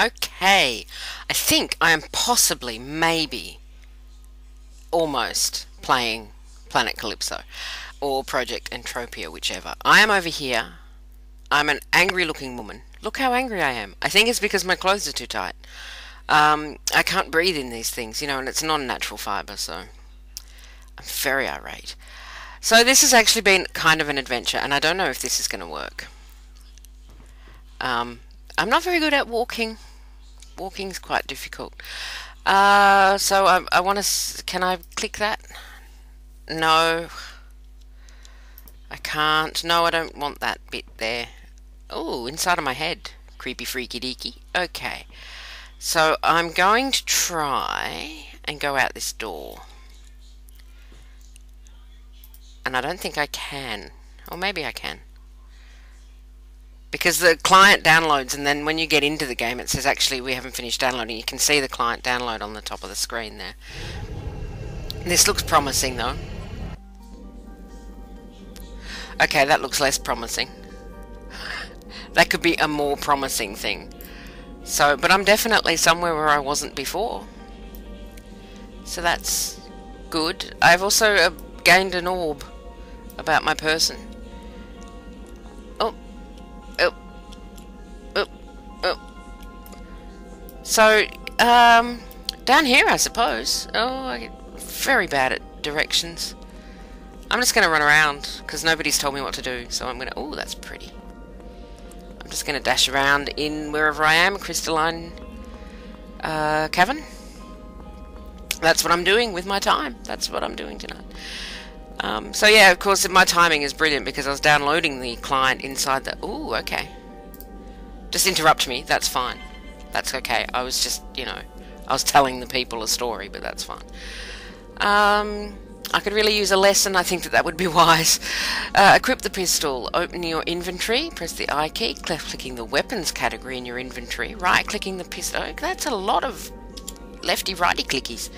Okay, I think I am possibly, maybe, almost playing Planet Calypso or Project Entropia, whichever. I am over here. I'm an angry looking woman. Look how angry I am. I think it's because my clothes are too tight. Um, I can't breathe in these things, you know, and it's non-natural fibre, so I'm very irate. So this has actually been kind of an adventure, and I don't know if this is going to work. Um, I'm not very good at walking. Walking is quite difficult. Uh, so I, I want to. Can I click that? No. I can't. No, I don't want that bit there. Oh, inside of my head. Creepy freaky deaky. Okay. So I'm going to try and go out this door. And I don't think I can. Or maybe I can. Because the client downloads and then when you get into the game it says actually we haven't finished downloading. You can see the client download on the top of the screen there. This looks promising though. Okay, that looks less promising. that could be a more promising thing. So, but I'm definitely somewhere where I wasn't before. So that's good. I've also uh, gained an orb about my person. So, um, down here, I suppose. Oh, I get very bad at directions. I'm just going to run around because nobody's told me what to do. So I'm going to. Oh, that's pretty. I'm just going to dash around in wherever I am, crystalline uh, cavern. That's what I'm doing with my time. That's what I'm doing tonight. Um, so yeah, of course, my timing is brilliant because I was downloading the client inside the... Ooh, okay. Just interrupt me. That's fine. That's okay. I was just, you know, I was telling the people a story, but that's fine. Um, I could really use a lesson. I think that that would be wise. Uh, equip the pistol. Open your inventory. Press the I key. Left clicking the weapons category in your inventory. Right clicking the pistol. Oh, that's a lot of lefty righty clickies.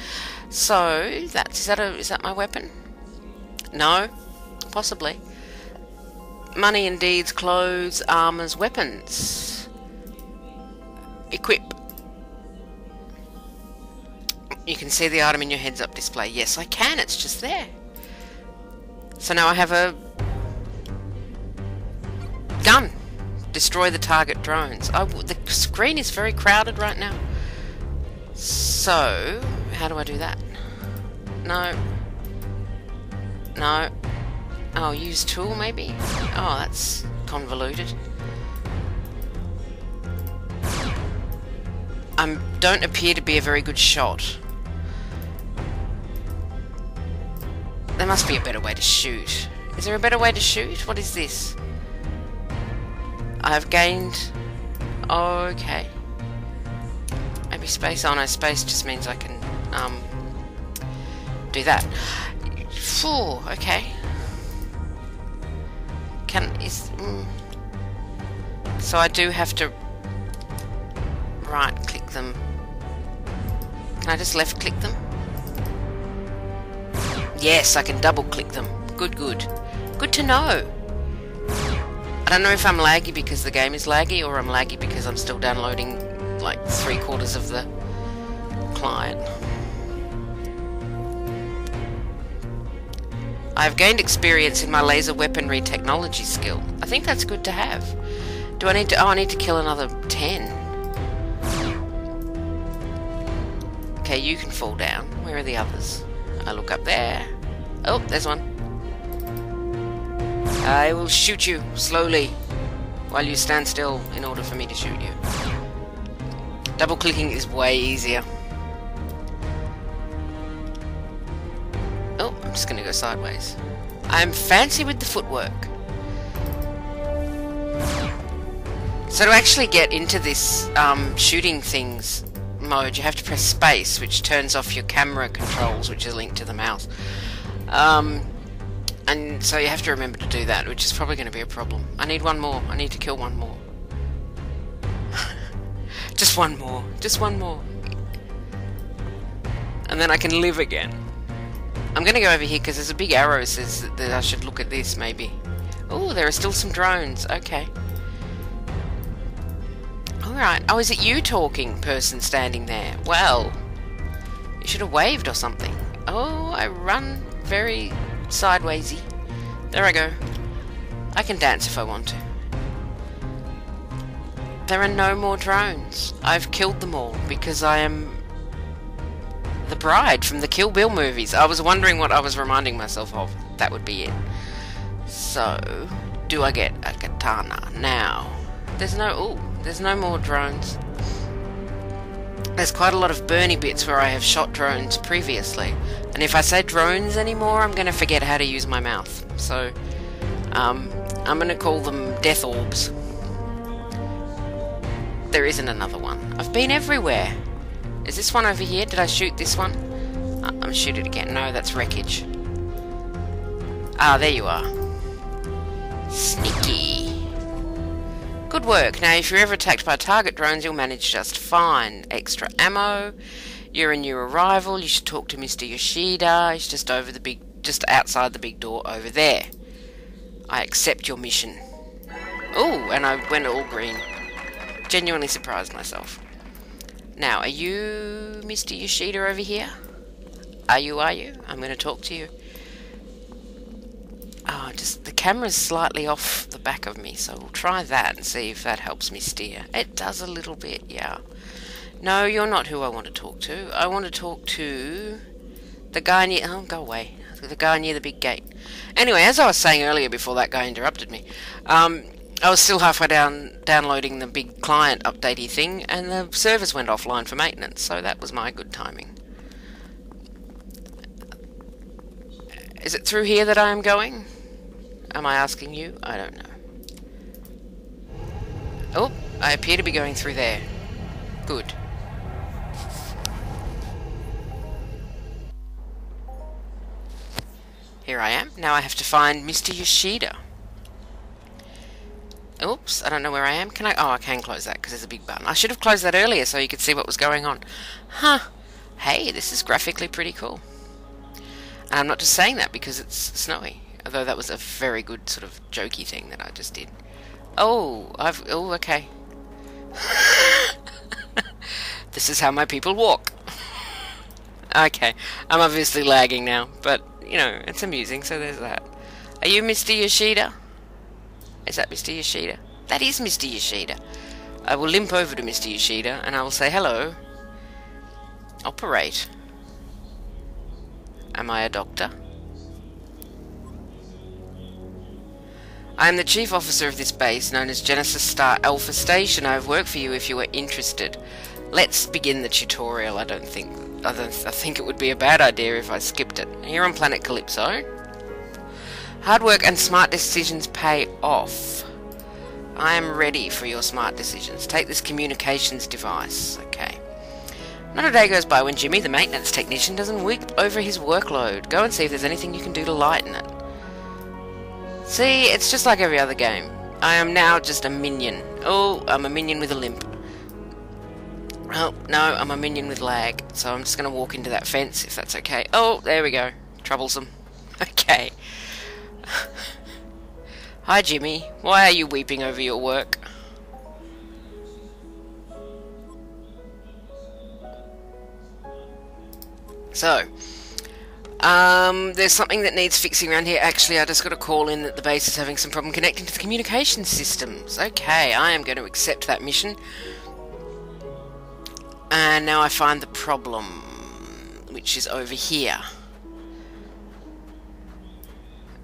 So that's is that a is that my weapon? No, possibly. Money and deeds, clothes, armors, weapons. Equip. You can see the item in your heads-up display. Yes, I can. It's just there. So now I have a gun. Destroy the target drones. Oh, the screen is very crowded right now. So, how do I do that? No. No. Oh, use tool maybe? Oh, that's convoluted. I don't appear to be a very good shot. There must be a better way to shoot. Is there a better way to shoot? What is this? I've gained... okay. Maybe space? Oh no, space just means I can um, do that. Phew, okay. Can... is... Mm. So I do have to right them. Can I just left click them? Yes, I can double click them. Good, good. Good to know. I don't know if I'm laggy because the game is laggy or I'm laggy because I'm still downloading like three quarters of the client. I've gained experience in my laser weaponry technology skill. I think that's good to have. Do I need to... Oh, I need to kill another 10. Okay, you can fall down. Where are the others? I look up there. Oh, there's one. I will shoot you slowly while you stand still in order for me to shoot you. Double clicking is way easier. Oh, I'm just gonna go sideways. I'm fancy with the footwork. So to actually get into this um, shooting things mode, you have to press space, which turns off your camera controls, which are linked to the mouse. Um, and so you have to remember to do that, which is probably going to be a problem. I need one more. I need to kill one more. just one more. Just one more. And then I can live again. I'm going to go over here because there's a big arrow that says that I should look at this, maybe. Oh, there are still some drones. Okay. Alright. Oh, is it you talking, person standing there? Well, you should have waved or something. Oh, I run very sidewaysy. There I go. I can dance if I want to. There are no more drones. I've killed them all because I am the bride from the Kill Bill movies. I was wondering what I was reminding myself of. That would be it. So, do I get a katana now? There's no... Oh, there's no more drones. There's quite a lot of Bernie bits where I have shot drones previously. And if I say drones anymore, I'm going to forget how to use my mouth. So, um, I'm going to call them death orbs. There isn't another one. I've been everywhere. Is this one over here? Did I shoot this one? I'm gonna shoot it again. No, that's wreckage. Ah, there you are. Sneaky. Good work. Now, if you're ever attacked by target drones, you'll manage just fine. Extra ammo. You're a new arrival. You should talk to Mr. Yoshida. He's just over the big, just outside the big door over there. I accept your mission. Oh, and I went all green genuinely surprised myself. Now, are you Mr. Yoshida over here? Are you, are you? I'm going to talk to you. Oh, just the camera's slightly off the back of me, so we'll try that and see if that helps me steer. It does a little bit, yeah. No, you're not who I want to talk to. I want to talk to the guy near... Oh, go away. The guy near the big gate. Anyway, as I was saying earlier before that guy interrupted me, um, I was still halfway down downloading the big client updatey thing, and the servers went offline for maintenance, so that was my good timing. Is it through here that I am going? Am I asking you? I don't know. Oh, I appear to be going through there. Good. Here I am. Now I have to find Mr. Yoshida. Oops, I don't know where I am. Can I? Oh, I can close that because there's a big button. I should have closed that earlier so you could see what was going on. Huh. Hey, this is graphically pretty cool. And I'm not just saying that because it's snowy. Although that was a very good sort of jokey thing that I just did. Oh, I've... Oh, okay. this is how my people walk. okay, I'm obviously lagging now, but, you know, it's amusing, so there's that. Are you Mr. Yoshida? Is that Mr. Yoshida? That is Mr. Yoshida. I will limp over to Mr. Yoshida and I will say hello. Operate. Am I a doctor? I am the chief officer of this base, known as Genesis Star Alpha Station. I have work for you if you are interested. Let's begin the tutorial. I don't think I, don't, I think it would be a bad idea if I skipped it. Here on planet Calypso, Hard work and smart decisions pay off. I am ready for your smart decisions. Take this communications device. Okay. Not a day goes by when Jimmy, the maintenance technician, doesn't weep over his workload. Go and see if there's anything you can do to lighten it. See, it's just like every other game. I am now just a minion. Oh, I'm a minion with a limp. Oh, no, I'm a minion with lag. So I'm just going to walk into that fence, if that's okay. Oh, there we go. Troublesome. Okay. Hi, Jimmy. Why are you weeping over your work? So, um, there's something that needs fixing around here. Actually, I just got a call in that the base is having some problem connecting to the communication systems. Okay, I am going to accept that mission. And now I find the problem, which is over here.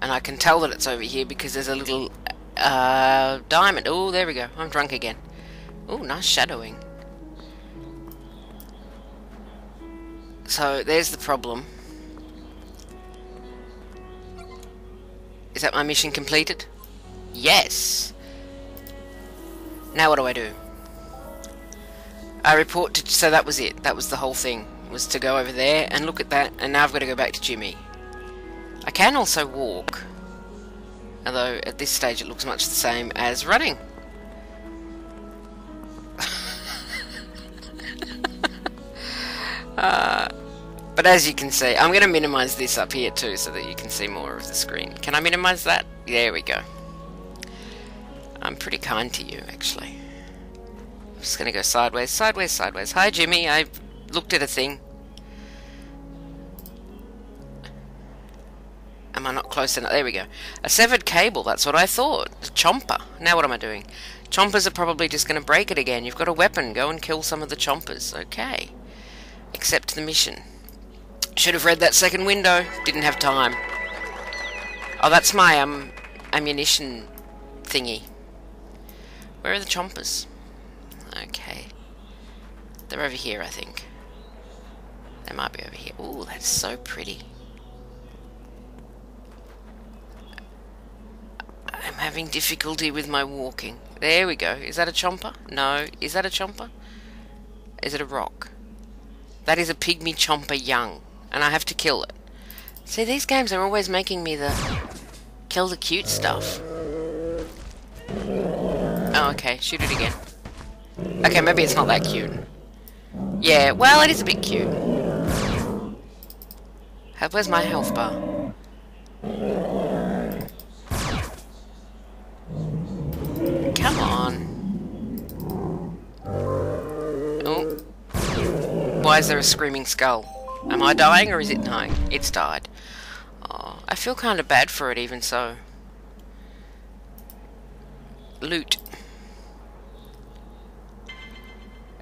And I can tell that it's over here because there's a little uh, diamond. Oh, there we go. I'm drunk again. Oh, nice shadowing. So, there's the problem. Is that my mission completed? Yes! Now what do I do? I report to... So that was it. That was the whole thing. Was to go over there and look at that. And now I've got to go back to Jimmy. I can also walk, although at this stage it looks much the same as running. uh, but as you can see, I'm going to minimize this up here too so that you can see more of the screen. Can I minimize that? There we go. I'm pretty kind to you, actually. I'm just gonna go sideways, sideways, sideways. Hi, Jimmy. I looked at a thing. Am I not close enough? There we go. A severed cable, that's what I thought. A chomper. Now what am I doing? Chompers are probably just going to break it again. You've got a weapon. Go and kill some of the chompers. Okay. Accept the mission. Should have read that second window. Didn't have time. Oh, that's my um ammunition thingy. Where are the chompers? Okay. They're over here, I think. They might be over here. Ooh, that's so pretty. I'm having difficulty with my walking. There we go. Is that a chomper? No. Is that a chomper? Is it a rock? That is a pygmy chomper young. And I have to kill it. See, these games are always making me the... Kill the cute stuff. Oh, okay. Shoot it again. Okay, maybe it's not that cute. Yeah, well, it is a bit cute. Where's my health bar? Come on. Oh. Why is there a screaming skull? Am I dying or is it dying? It's died. Oh, I feel kind of bad for it even so. Loot.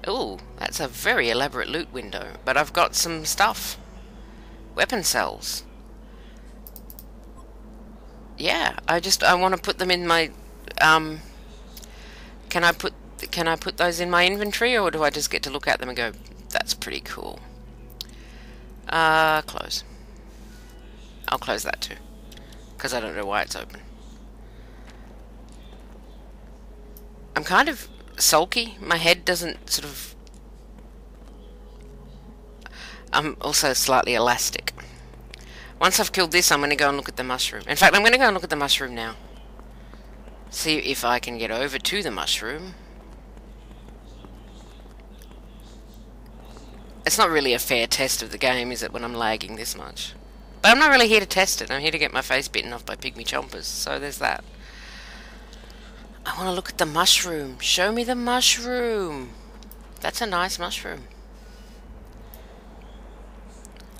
Oh, that's a very elaborate loot window. But I've got some stuff. Weapon cells. Yeah, I just I want to put them in my um can I put can I put those in my inventory or do I just get to look at them and go, that's pretty cool? Uh, close. I'll close that too. Because I don't know why it's open. I'm kind of sulky. My head doesn't sort of... I'm also slightly elastic. Once I've killed this, I'm going to go and look at the mushroom. In fact, I'm going to go and look at the mushroom now. See if I can get over to the mushroom. It's not really a fair test of the game, is it, when I'm lagging this much? But I'm not really here to test it. I'm here to get my face bitten off by pygmy chompers. So there's that. I want to look at the mushroom. Show me the mushroom. That's a nice mushroom.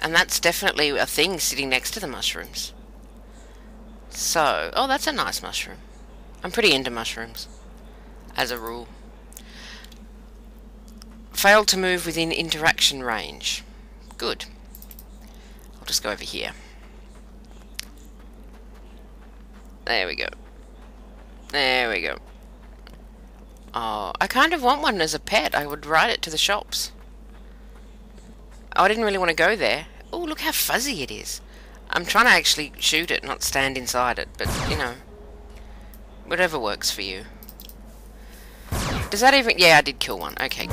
And that's definitely a thing sitting next to the mushrooms. So, oh, that's a nice mushroom. I'm pretty into mushrooms, as a rule. Failed to move within interaction range. Good. I'll just go over here. There we go. There we go. Oh, I kind of want one as a pet. I would ride it to the shops. Oh, I didn't really want to go there. Oh, look how fuzzy it is. I'm trying to actually shoot it, not stand inside it, but, you know. Whatever works for you. Does that even... Yeah, I did kill one. Okay,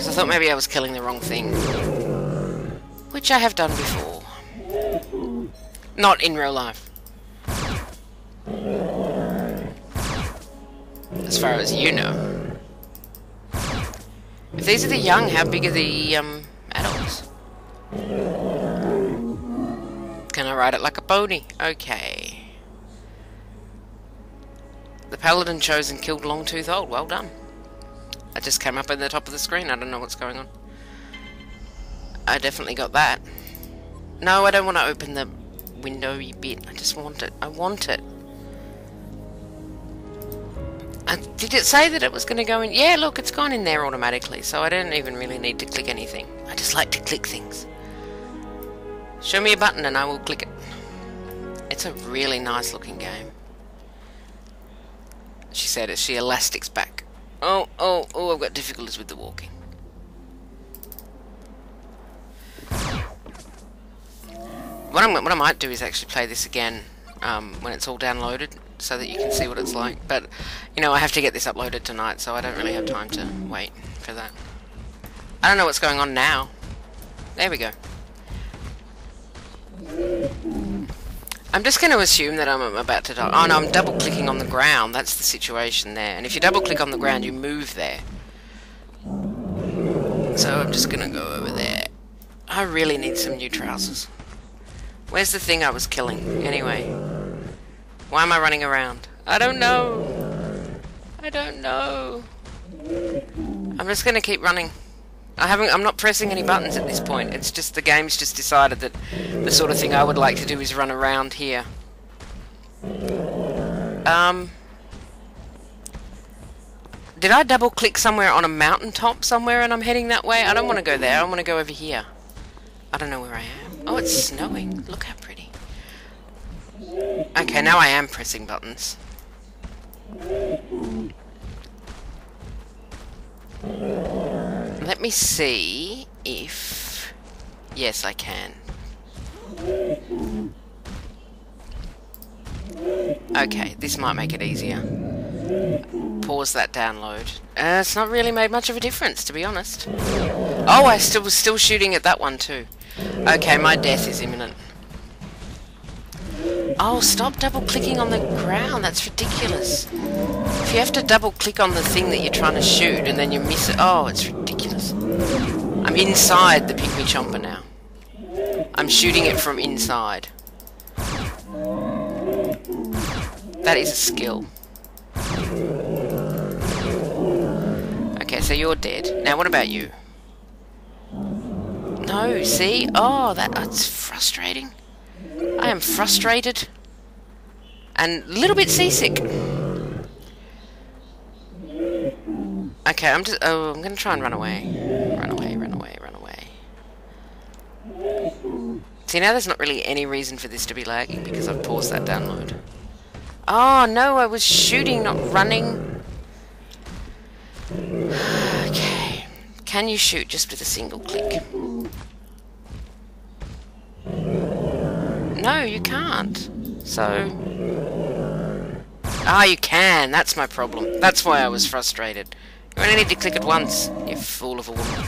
Because I thought maybe I was killing the wrong thing. Which I have done before. Not in real life. As far as you know. If these are the young, how big are the um, adults? Can I ride it like a pony? Okay. The paladin chosen killed Longtooth Old. Well done. I just came up in the top of the screen. I don't know what's going on. I definitely got that. No, I don't want to open the window bit. I just want it. I want it. Did it say that it was going to go in? Yeah, look, it's gone in there automatically, so I don't even really need to click anything. I just like to click things. Show me a button and I will click it. It's a really nice looking game. She said as she elastics back. Oh, oh, oh, I've got difficulties with the walking. What, I'm, what I might do is actually play this again um, when it's all downloaded so that you can see what it's like. But, you know, I have to get this uploaded tonight, so I don't really have time to wait for that. I don't know what's going on now. There we go. I'm just going to assume that I'm about to die. Oh no, I'm double clicking on the ground. That's the situation there. And if you double click on the ground, you move there. So I'm just going to go over there. I really need some new trousers. Where's the thing I was killing, anyway? Why am I running around? I don't know. I don't know. I'm just going to keep running. I haven't. I'm not pressing any buttons at this point. It's just the game's just decided that the sort of thing I would like to do is run around here. Um. Did I double click somewhere on a mountaintop somewhere and I'm heading that way? I don't want to go there. I want to go over here. I don't know where I am. Oh, it's snowing. Look how pretty. Okay, now I am pressing buttons. Let me see if... Yes, I can. Okay, this might make it easier. Pause that download. Uh, it's not really made much of a difference, to be honest. Oh, I still was still shooting at that one too. Okay, my death is imminent. Oh, stop double clicking on the ground. That's ridiculous. If you have to double click on the thing that you're trying to shoot and then you miss it. Oh, it's ridiculous. I'm inside the pygmy chomper now. I'm shooting it from inside. That is a skill. Okay, so you're dead. Now what about you? No, see? Oh, that, that's frustrating. I am frustrated and a little bit seasick. Okay, I'm just. Oh, I'm gonna try and run away. Run away, run away, run away. See, now there's not really any reason for this to be lagging because I've paused that download. Oh, no, I was shooting, not running. Okay. Can you shoot just with a single click? No, you can't. So... Ah, you can. That's my problem. That's why I was frustrated. You only need to click it once, you fool of a woman.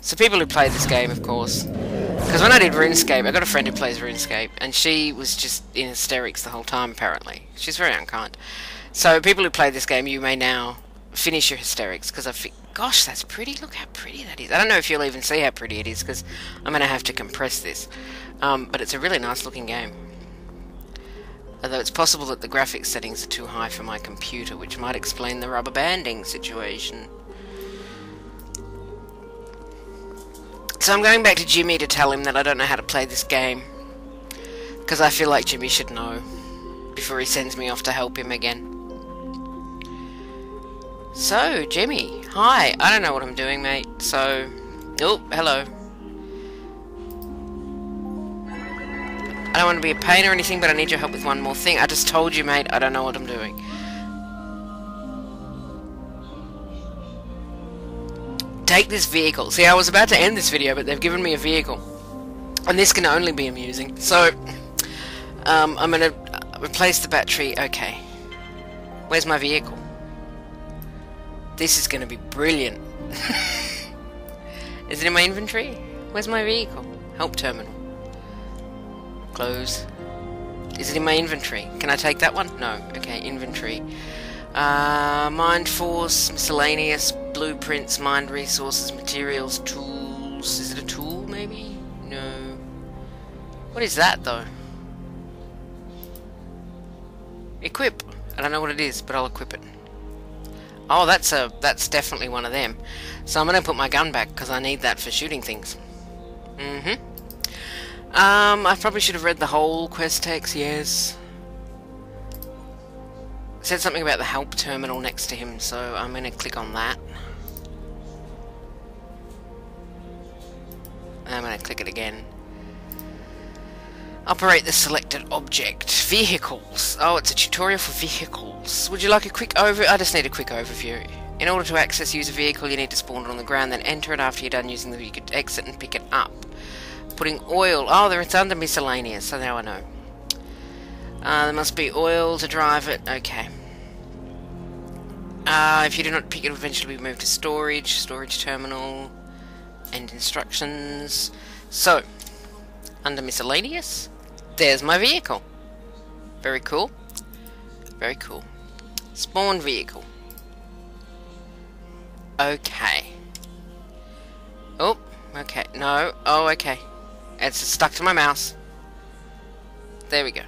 So people who play this game, of course, because when I did RuneScape, I got a friend who plays RuneScape, and she was just in hysterics the whole time, apparently. She's very unkind. So people who play this game, you may now finish your hysterics, because I think, gosh, that's pretty. Look how pretty that is. I don't know if you'll even see how pretty it is, because I'm going to have to compress this. Um, but it's a really nice looking game. Although it's possible that the graphics settings are too high for my computer, which might explain the rubber banding situation. So I'm going back to Jimmy to tell him that I don't know how to play this game. Because I feel like Jimmy should know before he sends me off to help him again. So, Jimmy, hi. I don't know what I'm doing, mate. So, oh, hello. I don't want to be a pain or anything, but I need your help with one more thing. I just told you, mate, I don't know what I'm doing. Take this vehicle. See, I was about to end this video, but they've given me a vehicle. And this can only be amusing. So, um, I'm going to replace the battery. Okay. Where's my vehicle? This is going to be brilliant. is it in my inventory? Where's my vehicle? Help terminal. Close. Is it in my inventory? Can I take that one? No. Okay, inventory. Uh, mind force, miscellaneous, blueprints, mind resources, materials, tools. Is it a tool, maybe? No. What is that, though? Equip. I don't know what it is, but I'll equip it. Oh, that's a that's definitely one of them. So I'm going to put my gun back, because I need that for shooting things. Mm-hmm. Um, I probably should have read the whole quest text, yes. It said something about the help terminal next to him, so I'm going to click on that. And I'm going to click it again. Operate the selected object. Vehicles. Oh, it's a tutorial for vehicles. Would you like a quick over? I just need a quick overview. In order to access use a vehicle, you need to spawn it on the ground, then enter it after you're done using the vehicle. Exit and pick it up putting oil. Oh, there it's under miscellaneous, so now I know. Uh, there must be oil to drive it. Okay. Uh, if you do not pick it, will eventually be moved to storage, storage terminal, and instructions. So, under miscellaneous, there's my vehicle. Very cool. Very cool. Spawn vehicle. Okay. Oh, okay. No. Oh, okay. It's stuck to my mouse. There we go.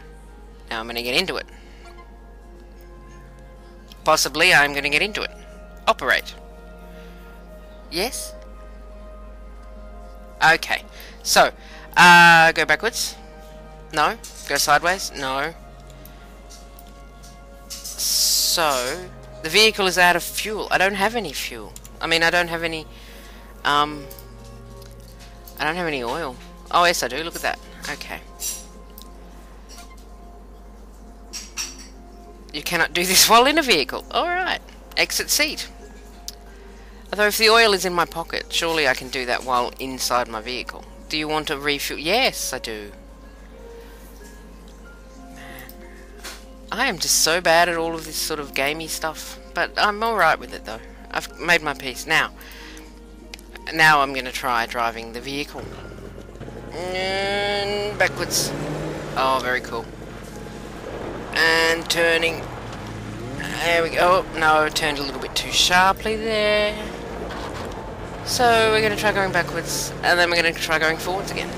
Now I'm going to get into it. Possibly I'm going to get into it. Operate. Yes? Okay. So, uh, go backwards. No. Go sideways. No. So, the vehicle is out of fuel. I don't have any fuel. I mean, I don't have any, um, I don't have any oil. Oh, yes, I do. Look at that. Okay. You cannot do this while in a vehicle. Alright. Exit seat. Although if the oil is in my pocket, surely I can do that while inside my vehicle. Do you want to refuel? Yes, I do. I am just so bad at all of this sort of gamey stuff. But I'm alright with it though. I've made my peace. Now, now I'm going to try driving the vehicle. And backwards. Oh, very cool. And turning. There we go. Oh, no, turned a little bit too sharply there. So we're going to try going backwards. And then we're going to try going forwards again.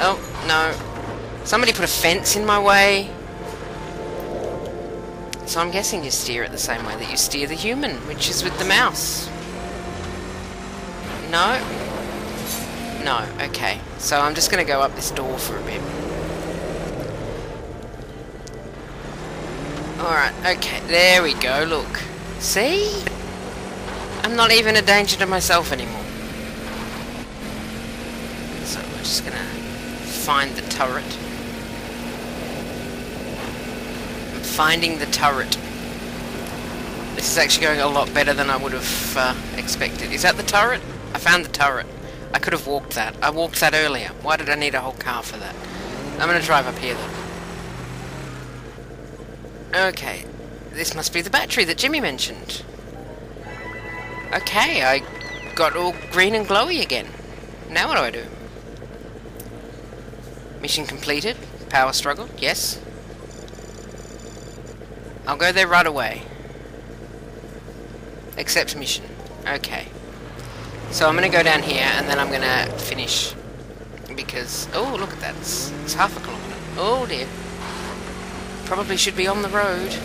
Oh, no. Somebody put a fence in my way. So I'm guessing you steer it the same way that you steer the human, which is with the mouse. No? No, okay. So I'm just going to go up this door for a bit. Alright, okay, there we go, look. See? I'm not even a danger to myself anymore. So we're just going to find the turret. I'm finding the turret. This is actually going a lot better than I would have uh, expected. Is that the turret? I found the turret. I could have walked that. I walked that earlier. Why did I need a whole car for that? I'm to drive up here though. Okay, this must be the battery that Jimmy mentioned. Okay, I got all green and glowy again. Now what do I do? Mission completed. Power struggle. Yes. I'll go there right away. Accept mission. Okay. So I'm going to go down here and then I'm going to finish. Because... Oh, look at that. It's, it's half a kilometre. Oh dear. Probably should be on the road.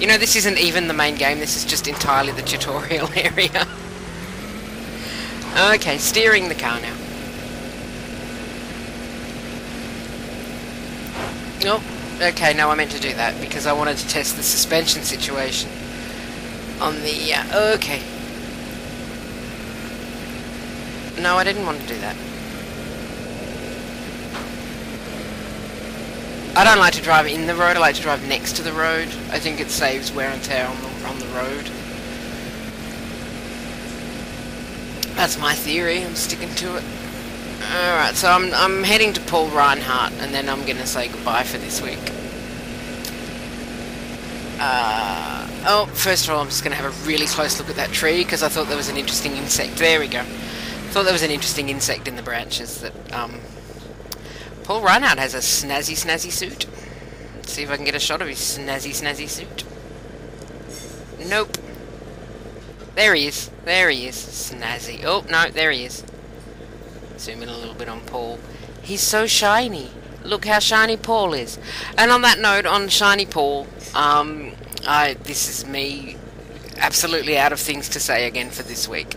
You know, this isn't even the main game, this is just entirely the tutorial area. okay, steering the car now. Oh, okay, no, I meant to do that because I wanted to test the suspension situation on the... Uh, okay. No, I didn't want to do that. I don't like to drive in the road, I like to drive next to the road. I think it saves wear and tear on the, on the road. That's my theory, I'm sticking to it. Alright, so I'm, I'm heading to Paul Reinhardt, and then I'm going to say goodbye for this week. Uh, oh, first of all, I'm just going to have a really close look at that tree, because I thought there was an interesting insect. There we go. Thought there was an interesting insect in the branches that um, Paul Reinhardt has a snazzy, snazzy suit. Let's see if I can get a shot of his snazzy, snazzy suit. Nope. There he is. There he is. Snazzy. Oh, no, there he is. Zoom in a little bit on Paul. He's so shiny. Look how shiny Paul is. And on that note, on shiny Paul, um, I, this is me absolutely out of things to say again for this week.